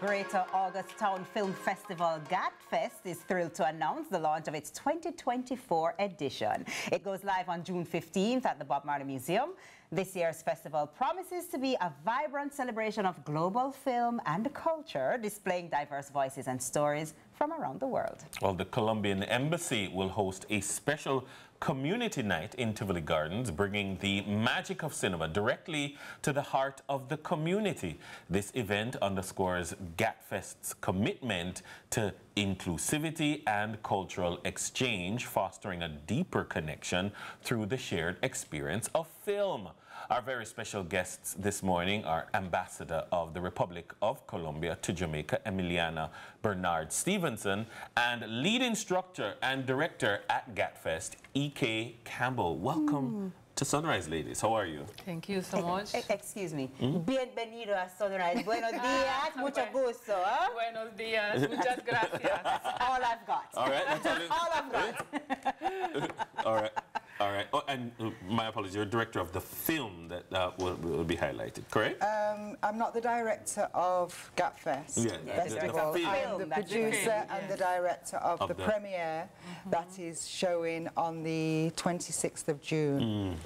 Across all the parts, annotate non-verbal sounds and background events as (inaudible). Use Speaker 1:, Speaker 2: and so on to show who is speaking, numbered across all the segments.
Speaker 1: Greater August Town Film Festival GATFFEST is thrilled to announce the launch of its 2024 edition. It goes live on June 15th at the Bob Marley Museum. This year's festival promises to be a vibrant celebration of global film and culture, displaying diverse voices and stories from around the world.
Speaker 2: Well, the Colombian Embassy will host a special community night in Tivoli Gardens, bringing the magic of cinema directly to the heart of the community. This event underscores GATFFEST's commitment to inclusivity and cultural exchange, fostering a deeper connection through the shared experience of film. Our very special guests this morning are Ambassador of the Republic of Colombia to Jamaica, Emiliana Bernard Stephenson, and lead instructor and director at GATFFEST, E.K. Campbell. Welcome. Mm to Sunrise, ladies. How are you?
Speaker 3: Thank you so much.
Speaker 1: excuse me. Mm? Bienvenido a Sunrise. Buenos (laughs) días. Mucho gusto. Huh?
Speaker 3: Buenos días. Muchas (laughs) gracias.
Speaker 1: all I've got.
Speaker 2: All right. (laughs)
Speaker 1: all I've got.
Speaker 2: all right. All right. Oh, and uh, my apologies, you're director of the film that uh, will, will, be highlighted, correct?
Speaker 4: Um, I'm not the director of GATFFEST
Speaker 2: yeah,
Speaker 4: yeah Festival.
Speaker 2: The, the
Speaker 4: I'm the producer and the director of, of the, the, premiere mm -hmm. that is showing on the 26th of June. Mm.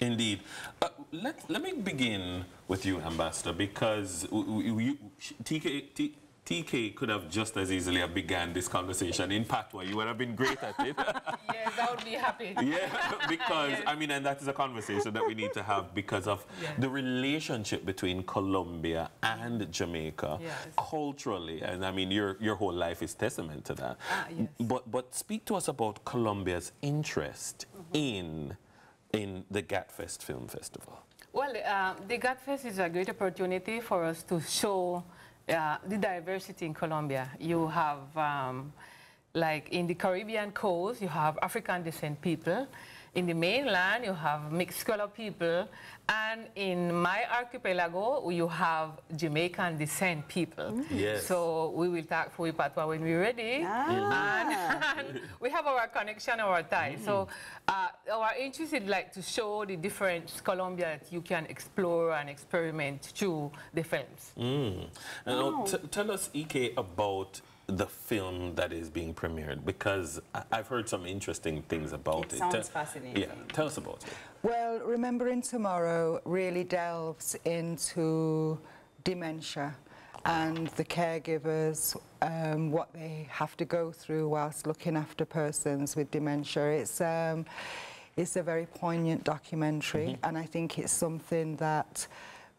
Speaker 2: Indeed. Uh, let, let me begin with you, Ambassador, because you, TK, T, TK could have just as easily have began this conversation in patois. You would have been great at it. (laughs)
Speaker 3: yes, I would be happy. (laughs)
Speaker 2: Yeah, because, yes. I mean, and that is a conversation that we need to have because of yes. the relationship between Colombia and Jamaica yes. culturally. And I mean, your, your whole life is testament to that.
Speaker 3: Ah, yes.
Speaker 2: But, but speak to us about Colombia's interest mm -hmm. in, in the GATFFEST Film Festival.
Speaker 3: Well, uh, the GATFFEST is a great opportunity for us to show the diversity in Colombia. You have, um, like in the Caribbean coast, you have African descent people. In the mainland, you have mixed color people. And in my archipelago, you have Jamaican descent people.
Speaker 2: Mm. Yes.
Speaker 3: So we will talk for Patois when we're ready. Ah. And, and, we have our connection, our tie. Mm. So uh, our interest is like to show the different Colombia that you can explore and experiment through the films.
Speaker 2: Mm. Oh. tell us, Ike, about the film that is being premiered? Because I've heard some interesting things about it.
Speaker 1: It sounds fascinating.
Speaker 2: Yeah, tell us about it.
Speaker 4: Well, Remembering Tomorrow really delves into dementia and the caregivers, um, what they have to go through whilst looking after persons with dementia. It's, um, it's a very poignant documentary, mm -hmm. and I think it's something that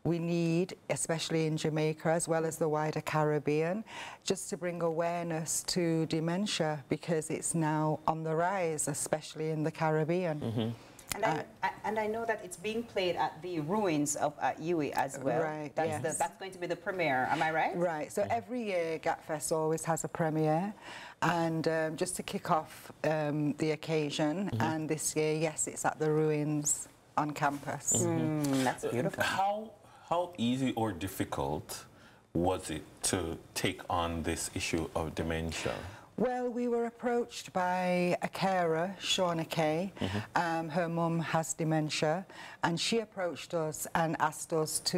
Speaker 4: we need, especially in Jamaica as well as the wider Caribbean, just to bring awareness to dementia because it's now on the rise, especially in the Caribbean.
Speaker 1: Mm -hmm. And, uh, I, and I know that it's being played at the ruins of uh, UWI as well.
Speaker 4: Right,
Speaker 1: that's,
Speaker 4: yes.
Speaker 1: the, that's going to be the premiere, am I right?
Speaker 4: Right, so every year GATFFEST always has a premiere. And um, just to kick off um, the occasion, mm -hmm. and this year, yes, it's at the ruins on campus.
Speaker 1: Mm -hmm. mm, that's beautiful.
Speaker 2: How how easy or difficult was it to take on this issue of dementia?
Speaker 4: Well, we were approached by a carer, Shauna Kay. Mm -hmm. um, her mum has dementia, and she approached us and asked us to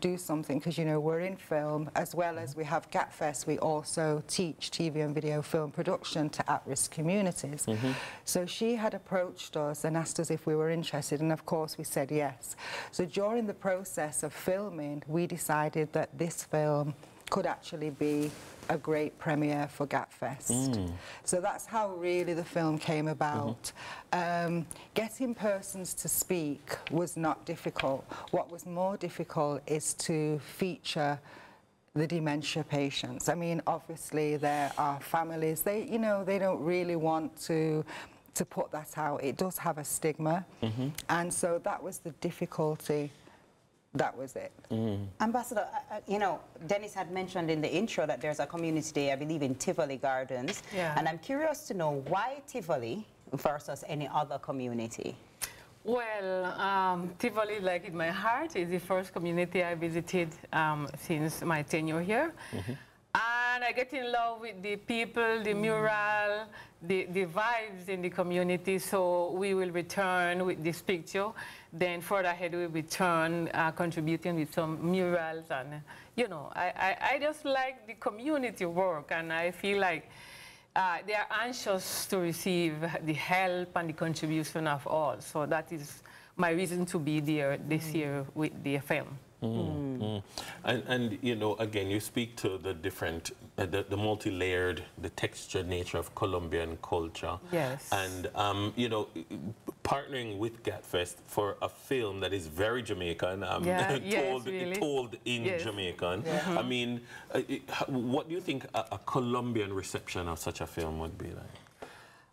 Speaker 4: do something because, you know, we're in film as well as we have GATFFEST. We also teach TV and video film production to at-risk communities. Mm -hmm. So she had approached us and asked us if we were interested, and of course we said yes. So during the process of filming, we decided that this film could actually be a great premiere for GATFFEST. Mm. So that's how really the film came about. Mm -hmm. um, getting persons to speak was not difficult. What was more difficult is to feature the dementia patients. I mean, obviously there are families, they, you know, they don't really want to to put that out. It does have a stigma. Mm -hmm. And so that was the difficulty that was it.
Speaker 1: Mm. Ambassador, uh, you know, Dennis had mentioned in the intro that there's a community day, I believe, in Tivoli Gardens.
Speaker 3: Yeah.
Speaker 1: And I'm curious to know why Tivoli versus any other community?
Speaker 3: Well, um, Tivoli, like in my heart, is the first community I visited um, since my tenure here. Mm -hmm. And I get in love with the people, the mural, the, the vibes in the community. So we will return with this picture. Then further ahead, we return uh, contributing with some murals. And, you know, I, I, I just like the community work. And I feel like uh, they are anxious to receive the help and the contribution of all. So that is my reason to be there this mm. year with the film.
Speaker 2: Mm. Mm. And, and, you know, again, you speak to the different, uh, the, the multi-layered, the textured nature of Colombian culture.
Speaker 3: Yes.
Speaker 2: And, um, you know, partnering with GATFFEST for a film that is very Jamaican, um,
Speaker 3: yeah, (laughs)
Speaker 2: told,
Speaker 3: yes, really.
Speaker 2: told in yes. Jamaican. Yeah. I mean, uh, what do you think a, a Colombian reception of such a film would be like?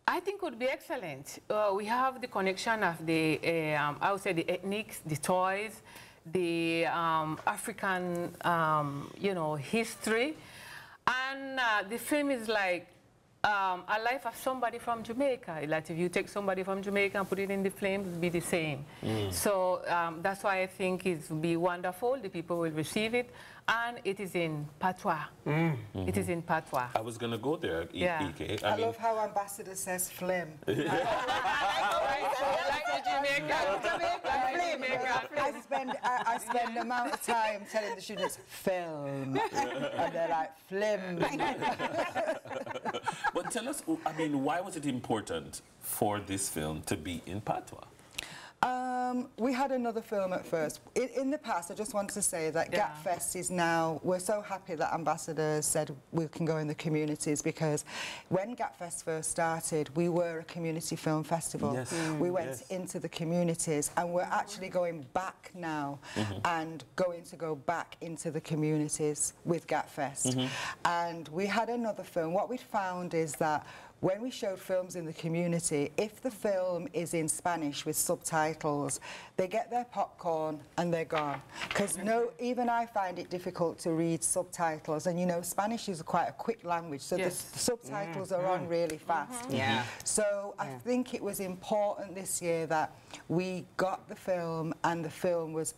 Speaker 3: I think would be excellent. Uh, we have the connection of the, uh, um, I would say the ethnics, the toys, the um, African, um, you know, history. And uh, the film is like um, a life of somebody from Jamaica. Like if you take somebody from Jamaica and put it in the flame, it would be the same. Mm. So um, that's why I think it will be wonderful. The people will receive it. And it is in patois. Mm. Mm -hmm. It is in patois.
Speaker 2: I was going to go there,
Speaker 3: yeah.
Speaker 2: EK.
Speaker 4: I, I mean, love how Ambassador says phlegm. (laughs) I spend I, I spend the amount of time telling the students film, (laughs) and they're like phlegm. (laughs)
Speaker 2: but tell us, I mean, why was it important for this film to be in patois?
Speaker 4: Uh, Um, we had another film at first. In, in, the past, I just wanted to say that yeah. GATFFEST is now, we're so happy that ambassadors said we can go in the communities because when GATFFEST first started, we were a community film festival. Yes. Mm. We went yes. into the communities and we're actually going back now mm -hmm. and going to go back into the communities with GATFFEST. Mm -hmm. And we had another film. What we found is that when we showed films in the community, if the film is in Spanish with subtitles, they get their popcorn and they're gone. Because no, even I find it difficult to read subtitles. And you know, Spanish is quite a quick language, so yes. the, the, subtitles are on really fast.
Speaker 1: Mm -hmm. Yeah.
Speaker 4: So yeah. I think it was important this year that we got the film and the film was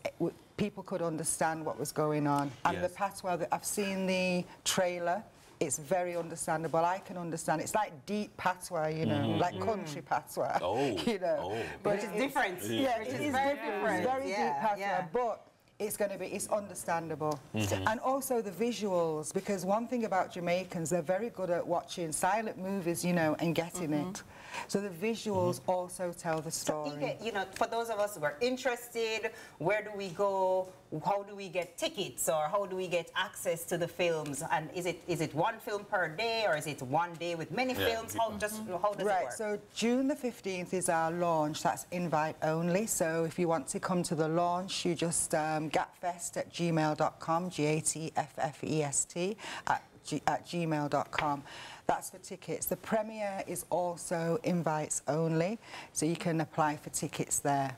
Speaker 4: people could understand what was going on. And yes. the patois, I've seen the trailer it's very understandable. I can understand. It's like deep patois, you know, mm -hmm. like country patois.
Speaker 2: Oh. (laughs)
Speaker 4: you know.
Speaker 2: Oh.
Speaker 1: But it's different.
Speaker 4: Yeah, it is very different. Very yeah. deep patois. Yeah. But it's going to be, it's understandable. Mm -hmm. And also the visuals, because one thing about Jamaicans, they're very good at watching silent movies, you know, and getting mm -hmm. it. So the visuals mm -hmm. also tell the story. So,
Speaker 1: you know, for those of us who are interested, where do we go? How do we get tickets or how do we get access to the films? And is it is it one film per day or is it one day with many yeah. films? How, just, how does
Speaker 4: right,
Speaker 1: it
Speaker 4: work? So June the 15th is our launch. That's invite only. So if you want to come to the launch, you just um, gatfest at gmail.com, G-A-T-F-F-E-S-T, at, at gmail.com. That's for tickets. The premiere is also invites only, so you can apply for tickets there.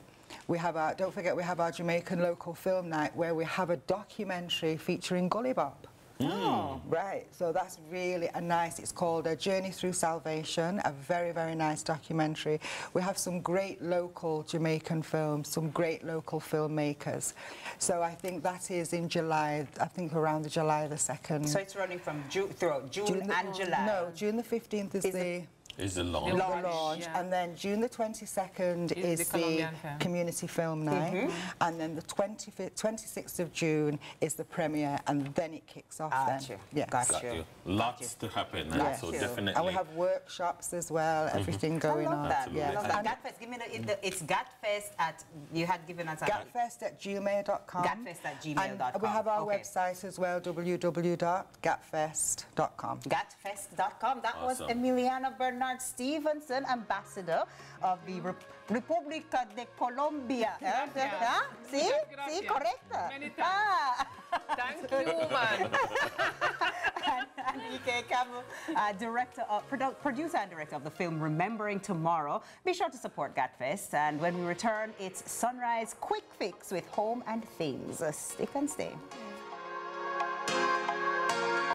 Speaker 4: We have our, don't forget, we have our Jamaican local film night where we have a documentary featuring Gully Bop. Mm. Oh. Right, so that's really a nice, it's called A Journey Through Salvation, a very, very nice documentary. We have some great local Jamaican films, some great local filmmakers. So I think that is in July, I think around the July the 2nd.
Speaker 1: So it's running from June, throughout June, June and July?
Speaker 4: No, June the 15th is, is the...
Speaker 2: Is the launch.
Speaker 4: The launch. Yeah. And then June the 22nd is, is the, the community film night. Mm -hmm. And then the 25th, 26th of June is the premiere, and then it kicks off
Speaker 1: Got
Speaker 4: then.
Speaker 1: You. Yes. Got,
Speaker 2: Got
Speaker 1: you.
Speaker 2: you. Lots to happen, yeah. so definitely.
Speaker 4: And we have workshops as well, mm -hmm. everything going
Speaker 1: I love
Speaker 4: on.
Speaker 1: That. Yeah. I love that. Gatfest, give me the, the, it's Gatfest at, you had given us a...
Speaker 4: Gatfest at gmail.com.
Speaker 1: Gatfest at gmail.com.
Speaker 4: And we have our okay. website as well, www.gatfest.com.
Speaker 1: Gatfest.com. That awesome. was Emiliana Bernard Stevens ambassador of the Rep República de Colombia.
Speaker 3: Yeah.
Speaker 1: Yeah. See? See? Correct.
Speaker 3: Many times. Ah. Thank you, man.
Speaker 1: EK Campbell, uh, director, of, produ producer and director of the film Remembering Tomorrow. Be sure to support GATFFEST. And when we return, it's Sunrise Quick Fix with Home and Things. Uh, stick and stay.